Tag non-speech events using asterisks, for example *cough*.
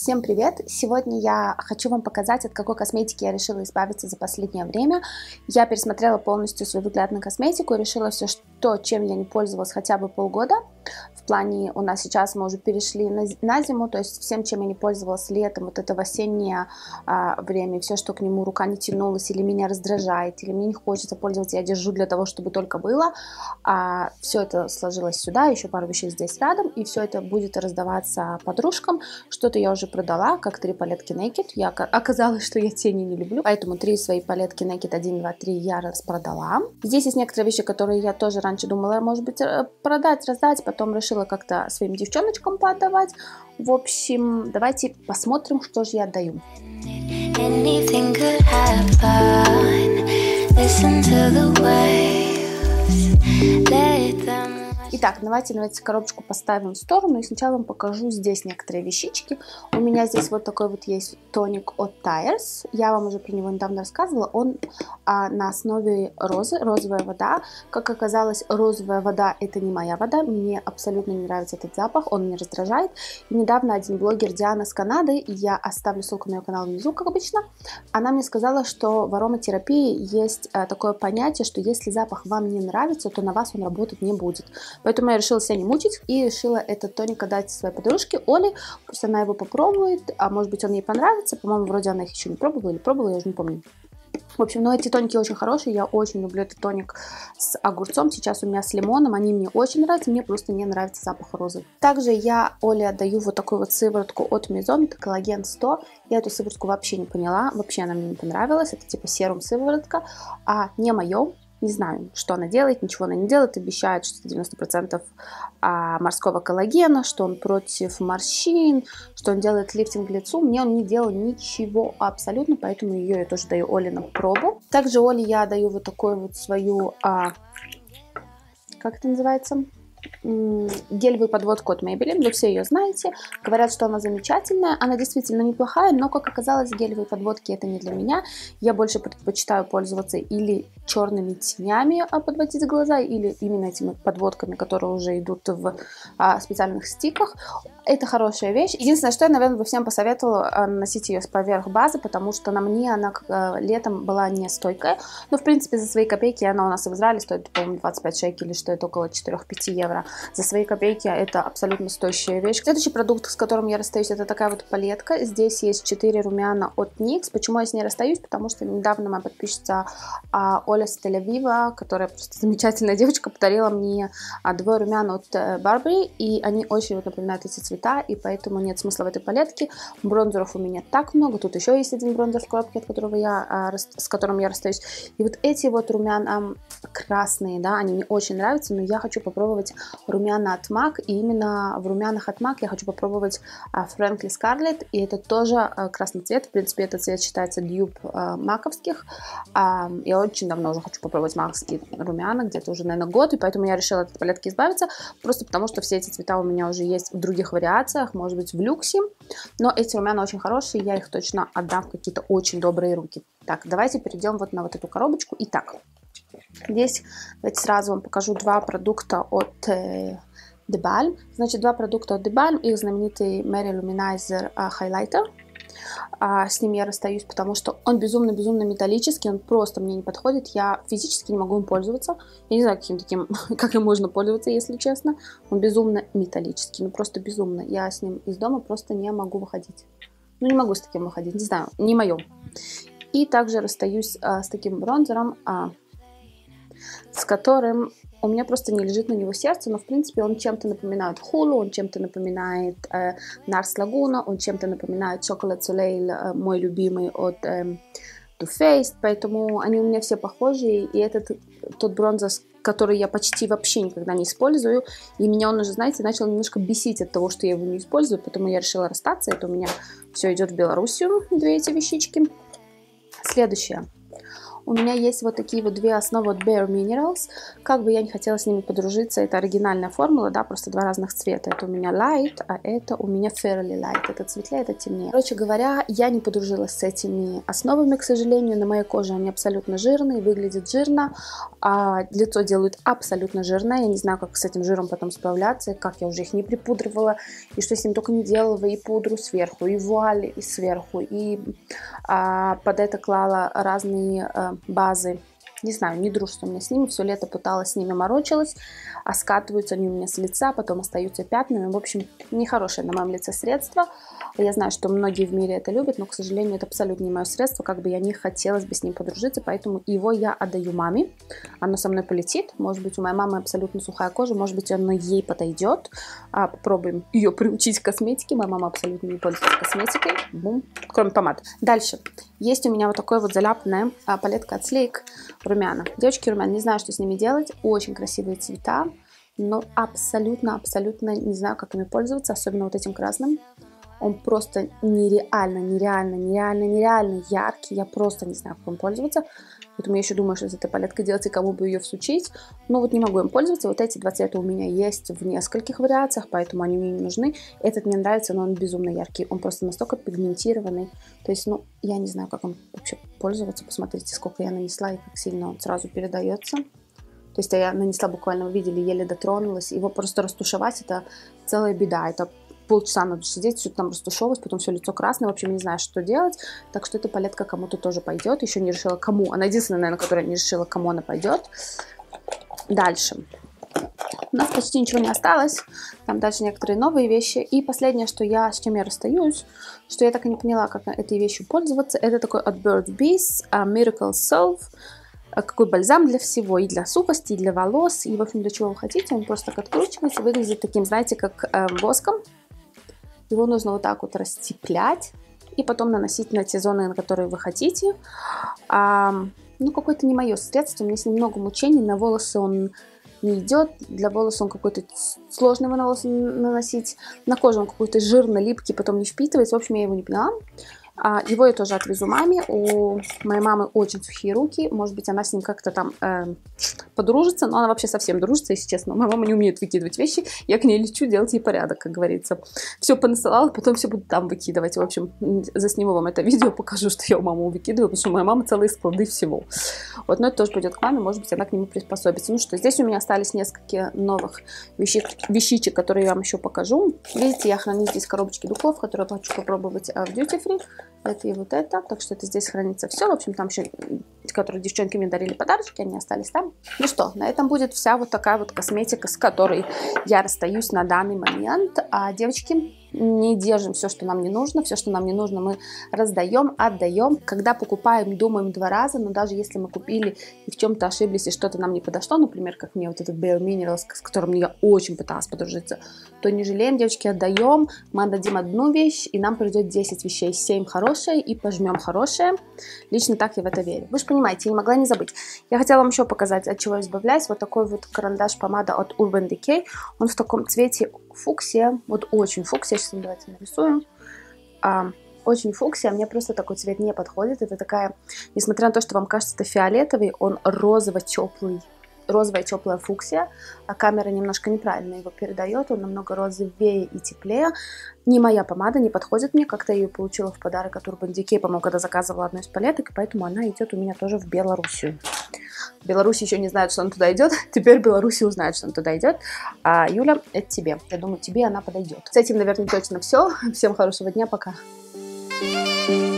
Всем привет! Сегодня я хочу вам показать, от какой косметики я решила избавиться за последнее время. Я пересмотрела полностью свой взгляд на косметику и решила все, что, чем я не пользовалась хотя бы полгода. В плане у нас сейчас мы уже перешли на, на зиму, то есть всем, чем я не пользовалась летом, вот это в осеннее а, время, все, что к нему рука не тянулась, или меня раздражает, или мне не хочется пользоваться, я держу для того, чтобы только было. А, все это сложилось сюда, еще пару вещей здесь рядом, и все это будет раздаваться подружкам. Что-то я уже продала, как три палетки Naked. Я, оказалось, что я тени не люблю, поэтому три свои палетки Naked 1, 2, 3 я распродала. Здесь есть некоторые вещи, которые я тоже раньше думала, может быть, э, продать, раздать, потом решила как-то своим девчоночкам поотдавать. В общем, давайте посмотрим, что же я отдаю. Listen to the waves. Let them Итак, давайте, давайте коробочку поставим в сторону и сначала вам покажу здесь некоторые вещички. У меня здесь вот такой вот есть тоник от Tires. Я вам уже про него недавно рассказывала. Он а, на основе розы, розовая вода. Как оказалось, розовая вода это не моя вода. Мне абсолютно не нравится этот запах, он меня раздражает. И недавно один блогер Диана с Канады, я оставлю ссылку на ее канал внизу, как обычно, она мне сказала, что в ароматерапии есть а, такое понятие, что если запах вам не нравится, то на вас он работать не будет. Поэтому я решила себя не мучить и решила этот тоник отдать своей подружке Оле. Пусть она его попробует, а может быть он ей понравится. По-моему, вроде она их еще не пробовала или пробовала, я уже не помню. В общем, ну эти тоники очень хорошие, я очень люблю этот тоник с огурцом, сейчас у меня с лимоном, они мне очень нравятся, мне просто не нравится запах розы. Также я Оле отдаю вот такую вот сыворотку от Maison, это коллаген 100, я эту сыворотку вообще не поняла, вообще она мне не понравилась, это типа серум сыворотка, а не мое, не знаю, что она делает, ничего она не делает, обещает, что 90% а, морского коллагена, что он против морщин, что он делает лифтинг лицу. Мне он не делал ничего абсолютно, поэтому ее я тоже даю Оле на пробу. Также Оле я даю вот такую вот свою, а, как это называется? Гелевую подводку от Maybelline, вы все ее знаете, говорят, что она замечательная, она действительно неплохая, но, как оказалось, гелевые подводки это не для меня, я больше предпочитаю пользоваться или черными тенями а, подводить глаза, или именно этими подводками, которые уже идут в а, специальных стиках. Это хорошая вещь. Единственное, что я, наверное, бы всем посоветовала а, носить ее поверх базы, потому что на мне она а, летом была не стойкая, но, в принципе, за свои копейки она у нас в Израиле стоит, по-моему, 25 шекелей, стоит около 4-5 евро. За свои копейки это абсолютно стоящая вещь. Следующий продукт, с которым я расстаюсь, это такая вот палетка. Здесь есть 4 румяна от NYX. Почему я с ней расстаюсь? Потому что недавно моя подписчица а, Оля с которая просто замечательная девочка, подарила мне а, двое румян от Барбари, э, и они очень вот напоминают эти цвета, и поэтому нет смысла в этой палетке. Бронзеров у меня так много. Тут еще есть один бронзер в коробке, от которого я, а, с которым я расстаюсь. И вот эти вот румяна красные, да, они мне очень нравятся, но я хочу попробовать румяна от MAC, и именно в румянах от MAC я хочу попробовать Frankly Scarlet, и это тоже а, красный цвет, в принципе, этот цвет считается дюб а, маковских, я очень давно уже хочу попробовать маковские румяна, где-то уже, наверное, год, и поэтому я решила от этой палетки избавиться, просто потому что все эти цвета у меня уже есть в других вариациях, может быть, в люксе, но эти румяна очень хорошие, я их точно отдам в какие-то очень добрые руки. Так, давайте перейдем вот на вот эту коробочку. Итак, Здесь давайте сразу вам покажу два продукта от э, Balm. Значит, два продукта от Balm. Их знаменитый Mary Luminizer Highlighter. А, с ним я расстаюсь, потому что он безумно-безумно металлический, он просто мне не подходит, я физически не могу им пользоваться. Я не знаю, каким таким, *laughs* как им можно пользоваться, если честно. Он безумно металлический, ну просто безумно. Я с ним из дома просто не могу выходить. Ну не могу с таким выходить, не знаю, не мое. И также расстаюсь а, с таким бронзером а, с которым у меня просто не лежит на него сердце, но в принципе он чем-то напоминает Хулу, он чем-то напоминает э, Нарс Лагуна, он чем-то напоминает Chocolate Soleil, э, мой любимый от э, Too Faced, поэтому они у меня все похожие, и этот тот бронзер, который я почти вообще никогда не использую, и меня он уже, знаете, начал немножко бесить от того, что я его не использую, поэтому я решила расстаться, это у меня все идет в Белоруссию, две эти вещички. Следующее. У меня есть вот такие вот две основы от Bare Minerals. Как бы я не хотела с ними подружиться, это оригинальная формула, да, просто два разных цвета. Это у меня Light, а это у меня Fairly Light. Это светлее, это темнее. Короче говоря, я не подружилась с этими основами, к сожалению. На моей коже они абсолютно жирные, выглядят жирно, а лицо делают абсолютно жирное. Я не знаю, как с этим жиром потом справляться, как я уже их не припудривала, и что с ним только не делала, и пудру сверху, и вуаль и сверху, и а, под это клала разные а, базы не знаю, не дружу меня с ними, все лето пыталась с ними морочилась, а скатываются они у меня с лица, потом остаются пятнами. В общем, нехорошее на моем лице средство. Я знаю, что многие в мире это любят, но, к сожалению, это абсолютно не мое средство, как бы я не хотелось бы с ним подружиться, поэтому его я отдаю маме. Оно со мной полетит. Может быть, у моей мамы абсолютно сухая кожа, может быть, оно ей подойдет. А, попробуем ее приучить к косметике. Моя мама абсолютно не пользуется косметикой. Бум. Кроме помад. Дальше. Есть у меня вот такой вот заляпанная а, палетка от Slake румяна. Девочки румяна, не знаю, что с ними делать. Очень красивые цвета, но абсолютно-абсолютно не знаю, как ими пользоваться, особенно вот этим красным. Он просто нереально, нереально, нереально, нереально яркий. Я просто не знаю, как им пользоваться. Поэтому я еще думаю, что с этой палеткой делать и кому бы ее всучить. Но вот не могу им пользоваться. Вот эти два цвета у меня есть в нескольких вариациях, поэтому они мне не нужны. Этот мне нравится, но он безумно яркий. Он просто настолько пигментированный. То есть, ну, я не знаю, как им вообще пользоваться. Посмотрите, сколько я нанесла и как сильно он сразу передается. То есть я нанесла буквально, вы видели, еле дотронулась. Его просто растушевать это целая беда. Это полчаса надо сидеть, что-то там растушевывать, потом все лицо красное, в общем, не знаю, что делать. Так что эта палетка кому-то тоже пойдет. Еще не решила, кому. Она единственная, наверное, которая не решила, кому она пойдет. Дальше. У нас почти ничего не осталось. Там дальше некоторые новые вещи. И последнее, что я, с чем я расстаюсь, что я так и не поняла, как этой вещью пользоваться, это такой от Bird Bees uh, Miracle Self а какой бальзам для всего, и для сухости, и для волос, и, в общем, для чего вы хотите. Он просто так откручивается, выглядит таким, знаете, как э, воском. Его нужно вот так вот растеплять и потом наносить на те зоны, на которые вы хотите. А, ну, какое-то не мое средство, у меня с ним много мучений, на волосы он не идет, для волос он какой-то сложный на волосы наносить, на кожу он какой-то жирно, липкий, потом не впитывается, в общем, я его не поняла. А, его я тоже отвезу маме. У моей мамы очень сухие руки. Может быть, она с ним как-то там э, подружится, но она вообще совсем дружится, если честно. Моя мама не умеет выкидывать вещи. Я к ней лечу делать ей порядок, как говорится. Все понасылала, потом все буду там выкидывать. В общем, засниму вам это видео, *laughs* покажу, что я у мамы выкидываю, потому что моя мама целые склады всего. Вот, но это тоже пойдет к маме, может быть, она к нему приспособится. Ну что, здесь у меня остались несколько новых вещи, вещичек, которые я вам еще покажу. Видите, я храню здесь коробочки духов, которые хочу попробовать а, в Duty Free это и вот это. Так что это здесь хранится все. В общем, там еще, которые девчонки мне дарили подарочки, они остались там. Ну что, на этом будет вся вот такая вот косметика, с которой я расстаюсь на данный момент. А девочки, не держим все, что нам не нужно. Все, что нам не нужно, мы раздаем, отдаем. Когда покупаем, думаем два раза, но даже если мы купили и в чем-то ошиблись, и что-то нам не подошло, например, как мне вот этот Bare Minerals, с которым я очень пыталась подружиться, то не жалеем, девочки, отдаем. Мы отдадим одну вещь, и нам придет 10 вещей, 7 хорошие, и пожмем хорошее. Лично так я в это верю. Вы же понимаете, я не могла не забыть. Я хотела вам еще показать, от чего я избавляюсь. Вот такой вот карандаш-помада от Urban Decay. Он в таком цвете фуксия, вот очень фуксия, сейчас давайте нарисуем. А, очень фуксия, мне просто такой цвет не подходит. Это такая, несмотря на то, что вам кажется это фиолетовый, он розово-теплый, розовая теплая фуксия, а камера немножко неправильно его передает, он намного розовее и теплее. Не моя помада, не подходит мне, как-то ее получила в подарок от Urban Decay, по-моему, когда заказывала одну из палеток, и поэтому она идет у меня тоже в Белоруссию. Беларусь еще не знает, что он туда идет. *laughs* Теперь Беларусь узнает, что он туда идет. А Юля, это тебе. Я думаю, тебе она подойдет. С этим, наверное, точно все. *laughs* Всем хорошего дня. Пока. Thank you